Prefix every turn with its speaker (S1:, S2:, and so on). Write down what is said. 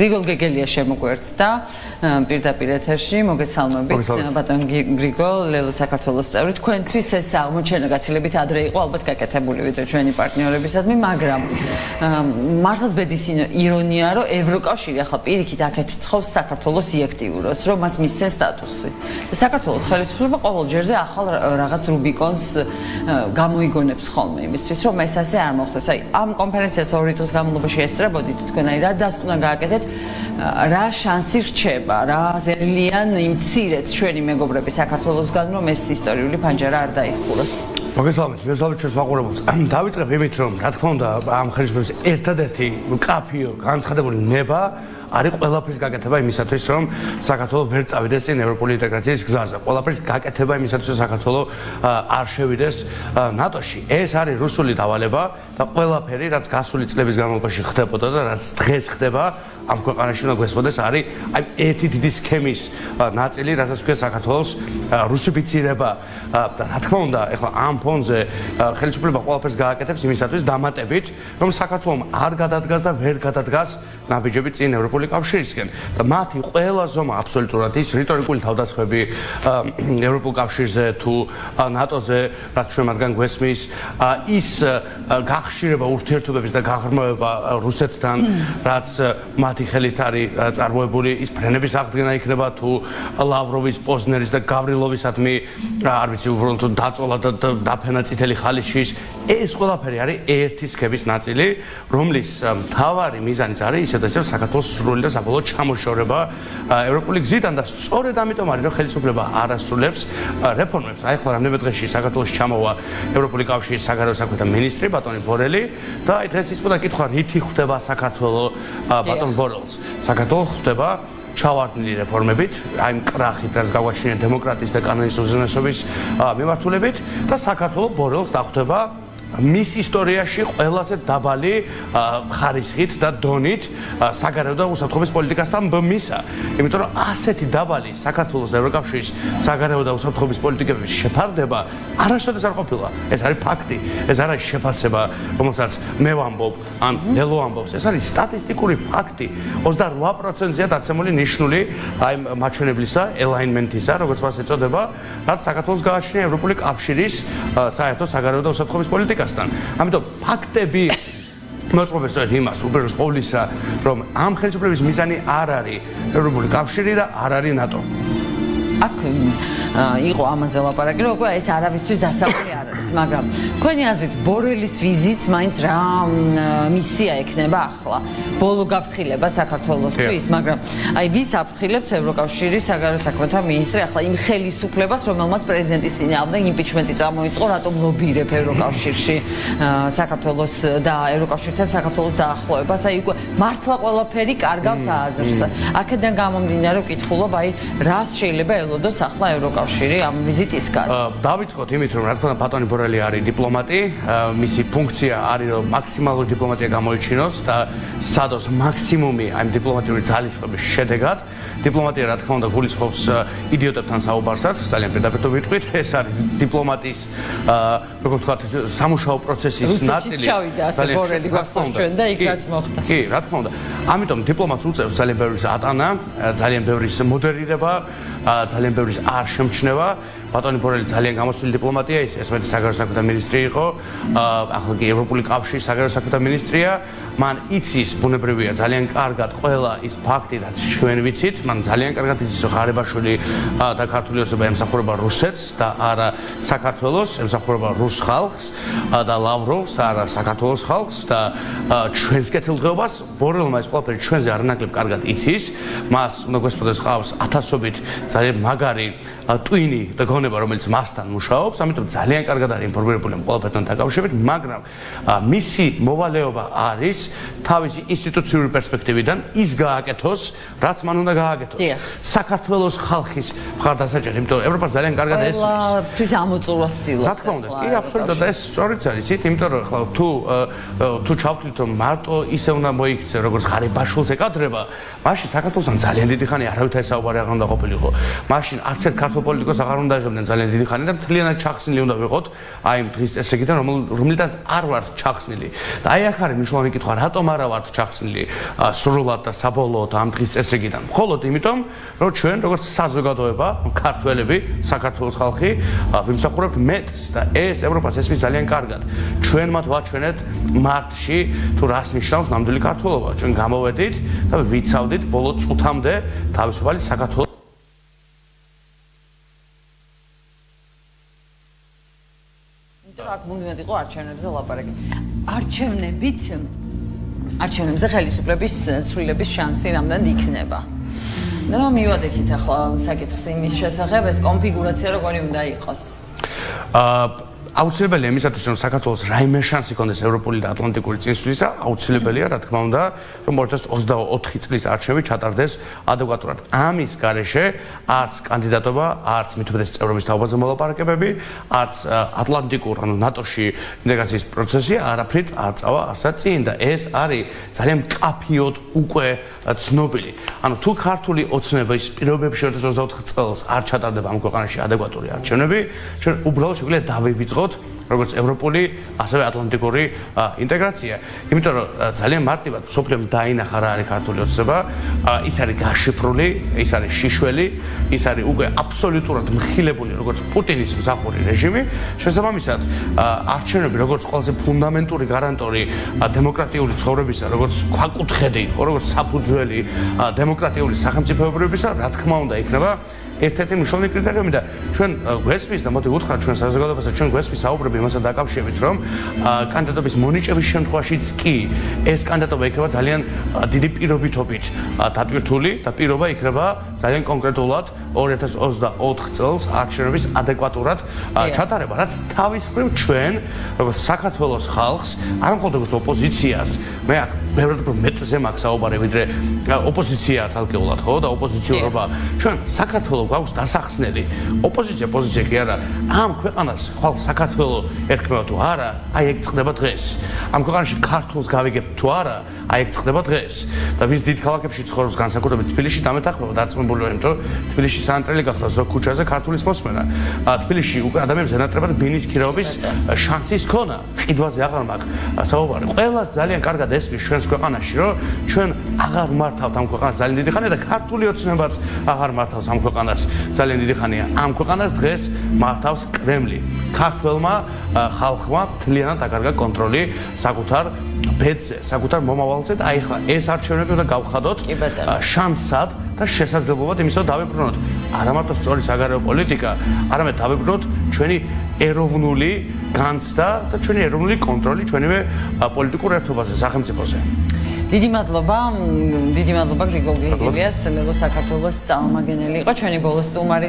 S1: გრიგოლ გეგელია შემოგვერთდა პირდაპირ ეთერში მოგესალმებით ბატონ გრიგოლ ლელო საქართველოს წევრი. თქვენთვის ეს აღმოჩენა გაცილებით ადრე იყო ალბათ გაკეთებული ვიდრე ჩვენი პარტნიორებისადმი მაგრამ მართლაც ბედის ირონია რომ ევროკავშირი ახლა პირიქით აქეთ თხოვს საქართველოს იექტიუროს რომ მას მისცენ სტატუსი. საქართველოს ხელისუფლება ყოველ ჯერზე ახალ რაღაც რუბიკონს გამოიგონებს ხოლმე იმისთვის რომ ეს ასე არ მოხდეს. აი ამ კონფერენციას ორი დღის განმავლობაში ესწრებოდით თქვენ აი რა დასკვნა გააკეთეთ რა შანსი რჩება რა ზელიან იმ ცირეთ ჩვენი მეგობრები საქართველოსგან რომ ეს ისტორიული ფანჯარა არ დაიხუროს
S2: მოგესალმებით, მოგესალმებით ჩვენს მაყურებელს. დავიწყებ იმით, რომ რა თქმა უნდა, ამ ხელისუფლების ერთადერთი კაფიო განცხადებული ნება არის ყველაფრის გაკეთება იმისათვის, რომ საქართველოს ვერ წავიდეს წინ ევროპული ინტეგრაციის გზაზე. ყველაფრის გაკეთება იმისათვის, რომ საქართველოს არ შევიდეს ნატოში. ეს არის რუსული დავალება და ყველაფერი, რაც გასული წლების განმავლობაში ხდებოდა და რაც დღეს ხდება, ამ ქვეყანაში უნდა გვესწოდეს არის აი ერთი დიდი სქემის ნაწილი, რასაც ქვია საქართველოს რუსიფიცირება. და რა თქმა უნდა, ეხლა ამ ფონზე ხელისუფლება ყველაფერს გააკეთებს იმისათვის დამატებით, რომ საქართველოს არ გადადგას და ვერ გადადგას ნაბიჯები წინ ევროპული კავშირისკენ. და მათი ყველა ზომა აბსოლუტურად ის რიტორიკული თავდასხმები ევროპულ კავშირზე თუ ნატოზე, რაც ჩვენ მათგან გვესმის, ის გახშირება ურთიერთობების და გაღრმავება რუსეთთან, რაც მათი ხელით არის წარმოებული. ის ფრენების აღდგენა იქნება თუ ლავროვის, პოზნერის და გავრილოვისადმი არ ვიცი უბრალოდ დაწოლა და დაფენა წითელი ხალიშის. ეს ყველაფერი არის ერთი სქემის ნაწილი, რომლის მთავარი მიზანიც არის ისე და ისე საქართველოს სრული და საბოლოო ჩამოშორება ევროპული გზიდან და სწორედ ამიტომ არის რომ ხელისუფლება არასრულებს რეფორმებს. აი ახლა რამდენიმე დღეში საქართველოს ჩამოვა ევროპული კავშირის საგარეო საქმეთა მინისტრი ბატონი ბორელი და აი დღეს ის უნდა კითხვა რითი ხვდება საქართველოს ბატონ ბორელს. საქართველოს ხვდება ჩავარდნილი რეფორმებით, აი მკრახით, რაც გაგვაჩნია დემოკრატიის და კანონის უზენაესობის მიმართულებით და საქართველოს ბორელს დახვდება მის ისტორიაში ყველაზე დაბალი ხარისხით და დონით საგარეო და უსაფრთხოების პოლიტიკასთან ბმისა. იმიტომ რომ ასეთი დაბალი საქართველოს ევროკავშირის საგარეო და უსაფრთხოების პოლიტიკების შეფარდება არასოდეს არ ყოფილა. ეს არის ფაქტი. ეს არ არის შეფასება, რომელსაც მე ვამბობ, ან ნელო ამბობს. ეს არის სტატისტიკური ფაქტი. 28%-ია დაცემული ნიშნული აი მაჩვენებლისა, alignment-ისა, როგორც მას ეწოდება, რაც საქართველოს გააჩნია ევროპული კავშირის საერთო საგარეო და უსაფრთხოების პოლიტიკა პოლიტიკასთან. ამიტომ ფაქტები მოწყობეს ერთ იმას, უბრალოდ ყოვლისა, რომ ამ ხელისუფლების მიზანი არ არის ევროპული კავშირი და არ არის ნატო.
S1: აქ იყო ამაზე ლაპარაკი, რომ უკვე ეს არავისთვის დასაკვირი არ არის, მაგრამ თქვენი აზრით ბორელის ვიზიტს მაინც რა მისია ექნება ახლა? ბოლო გაფრთხილება საქართველოსთვის, მაგრამ აი ვის აფრთხილებს ევროკავშირის საგარეო საქმეთა მინისტრი ახლა იმ ხელისუფლებას, რომელმაც პრეზიდენტის წინააღმდეგ იმპიჩმენტი წამოიწყო, რატომ ლობირებ ევროკავშირში საქართველოს და ევროკავშირთან საქართველოს დაახლოებას? აი უკვე მართლა ყველაფერი კარგავს აზრს. აქედან გამომდინარე ვკითხულობ, აი რას შეიძლება ელოდოს ახლა ევროკავშირი ამ ვიზიტისგან?
S2: დავიწყოთ იმით, რომ რა თქმა უნდა ბატონი ბორელი არის დიპლომატი, მისი ფუნქცია არის რომ მაქსიმალური დიპლომატია გამოიჩინოს და სადოს მაქსიმუმი ამ დიპლომატიური ძალისხმების შედეგად დიპლომატია რა თქმა უნდა გულისხმობს იდიოტებთან საუბარსაც. ძალიან პედაგოგ ვიტყვით ეს არის დიპლომატიის როგორც ვთქვათ სამუშაო პროცესის ნაწილი.
S1: ჩავიდა ასე ბორელი გვახსოვს ჩვენ და იქ რაც მოხდა.
S2: კი რა თქმა უნდა. ამიტომ დიპლომატს უწევს ძალიან ბევრი ატანა ძალიან ბევრი მოდერირება ძალიან ბევრი არ შემჩნევა ბატონი ბორელი ძალიან გამოსული დიპლომატია ის ესმეთი საგარეო საქმეთა მინისტრი იყო ახლა კი ევროპული კავშირის საგარეო საქმეთა მინისტრია. მან იცის ბუნებრივია ძალიან კარგად ყველა ის ფაქტი რაც ჩვენ ვიცით. მან ძალიან კარგად იცის რომ ღარიბაშვილი და ქართული ოცნება ემსახურება რუსეთს და არა საქართველოს ემსახურება რუს ხალხს და ლავროვს არა საქართველოს ხალხს. და ჩვენს კეთილდღეობას ბორელმა ეს ყველაფერი ჩვენზე არანაკლებ კარგად იცის. მას უნდა გვესწოდეს ყავს ათასობით ძალიან მაგარი ტვინი და გონება რომელიც მასთან მუშაობს ამიტომ ძალიან კარგად არის ინფორმირებული ყველაფერთან დაკავშირებით მაგრამ მისი მოვალეობა არის თავისი ინსტიტუციური პერსპექტივიდან ის გააკეთოს, რაც მან უნდა გააკეთოს. საქართველოს ხალხის მხარდასაჭერ, იმიტომ რომ ევროპა ძალიან კარგად ესმის.
S1: ეს ამოწურვას ცდილობს.
S2: რა თქმა უნდა, კი, აბსოლუტურად ეს სწორიც არის, იმიტომ რომ ხო თუ თუ ჩავთვლით რომ მარტო ისე უნდა მოიქცე, როგორც ღარიბაშვილს ეკადრება, მაშინ საქართველოსთან ძალიან დიდი ხანი არავითარ საუბარი აღარ უნდა ყოფილიყო. მაშინ არც ერთ ქართულ პოლიტიკოს აღარ უნდა იღებდნენ ძალიან დიდი ხანი და მთლიანად ჩახსნილი უნდა ვიყოთ აი დღის წესრიგიდან, რომელთაც არ ვარ ჩახსნილი. და აი ახ არის მნიშვნელოვანი კითხვა რატომ არა ვართ ჩახსნილი სრულად და საბოლოოდ ამ დღის წესრიგიდან? მხოლოდ იმიტომ, რომ ჩვენ როგორც საზოგადოება, ქართველები, საქართველოს ხალხი, ვიმსახურებთ მეტს და ეს ევროპას ესმის ძალიან კარგად. ჩვენ მათ ვაჩვენეთ მარტში თუ რას ნიშნავს ნამდვილი ქართველობა. ჩვენ გამოვედით და ვიცავდით ბოლო წუთამდე თავისუფალი საქართველოს
S1: აქ მუდმივად იყო არჩევნებზე ლაპარაკი. არჩევნებით არჩევნებზე ხელისუფლების ცვლილების შანსი რამდენად იქნება? ნუ მივადექით ახლა საკითხს იმის შესახებ, ეს კონფიგურაცია როგორი უნდა იყოს?
S2: აა აუცილებელია იმისათვის რომ საქართველოს რაიმე შანსი ქონდეს ევროპული და ატლანტიკური წინსვლისა, აუცილებელია რა თქმა უნდა, რომ 2024 წლის არჩევნები ჩატარდეს ადეკვატურად. ამის გარეშე არც კანდიდატობა, არც მithumets წევრობის თაობაზე მოლაპარაკებები, არც ატლანტიკურ, ანუ ნატოში ინტეგრაციის პროცესი არაფრით არ წავა არსა წინ და ეს არის ძალიან მკაფიოდ უკვე ცნობილი. ანუ თუ ქართული ოცნების პირობებში 2024 წელს არ ჩატარდება ამ ქვეყანაში ადეკვატური არჩევნები, ჩვენ უბრალოდ შეგვიძლია დავივიწყოთ როგორც ევროპული, ასევე ატლანტიკური ინტეგრაცია. იმიტომ რომ ძალიან მარტივად სოფლიომ დაინახა რა არის ქართული ოცნება, ის არის გაშიფრული, ის არის შიშველი, ის არის უკვე აბსოლუტურად მხილებული როგორც პუტინის მსახური რეჟიმი. შესაბამისად, არჩევნები როგორც ყველაზე ფუნდამენტური გარანტორი დემოკრატიული ცხოვრებისა, როგორც ქვაკუთხედი, როგორც საფუძველი დემოკრატიული სახელმწიფოებრებისა, რა თქმა უნდა, იქნება ერთ-ერთი მნიშვნელოვანი კრიტერიუმი და ჩვენ გვესმის და მოდი ვუთხრათ ჩვენ საზოგადოებასა ჩვენ გვესმის საუბრები იმასთან დაკავშირებით რომ კანდიდატობის მონიჭების შემთხვევაშიც კი ეს კანდიდატობა იქნება ძალიან დიდი პირობითობით დატვირთული და პირობა იქნება ძალიან კონკრეტულად 2024 წელს არჩევნების ადეკვატურად ჩატარება რაც თავის მხრივ ჩვენ როგორც საქართველოს ხალხს არ მხოლოდ როგორც ოპოზიციას მე აქ ბევრად უფრო მეტზე მაქვს საუბარი ვიდრე ოპოზიცია ცალკეულად ხო და ოპოზიციურობა ჩვენ საქართველოს გვაქვს დასახსნელი. ოპოზიცია პოზიცია კი არა. ამ ქვეყანას ხალხ საქართველოს ერქმევა თუ არა აი ეგ წდება დღეს. ამ ქვეყანაში ქართულს გავიგებ თუ არა აი ეგ წდება დღეს. და ვის დიდ ქალაქებში ცხოვრობს განსაკუთრებით თბილისში დამეთახმება დარწმუნებული ვარ იმიტომ თბილისში საანტრელი გახდა ზოგ ქუჩაზე ქართულის მოსმენა. თბილისში უკვე ადამიანებს ენატრებათ ბინის ქირაობის შანსის ქონა. ყიდვაზე აღარ მაქვს საუბარი. ყველა ძალიან კარგად ესმის ჩვენს ქვეყანაში რომ ჩვენ აღარ მართავთ ამ ქვეყანას ძალიან დიდი ხანია და ქართული ოცნებაც აღარ მართავს ამ ქვეყანას. ძალიან დიდი ხანია. ამ ქვეყანას დღეს მართავს კრემლი. ქართველმა ხალხმა თლიანად აკარგა კონტროლი საკუთარ ბედზე, საკუთარ მომავალზე და აი ხა ეს არჩევნები უნდა გავხადოთ შანსად და შესაძლებლობად იმისა დავიბრუნოთ არა მარტო სწორი საგარეო პოლიტიკა, არამედ დავიბრუნოთ ჩვენი ეროვნული განცდა და ჩვენი ეროვნული კონტროლი ჩვენივე პოლიტიკურ ერთობაზე, სახელმწიფოზე.
S1: დიდი მადლობა, დიდი მადლობა გრიგოლ გიგილიას, ლელო საქართველოს წარმომადგენელი იყო ჩვენი ბოლოს სტუმარი.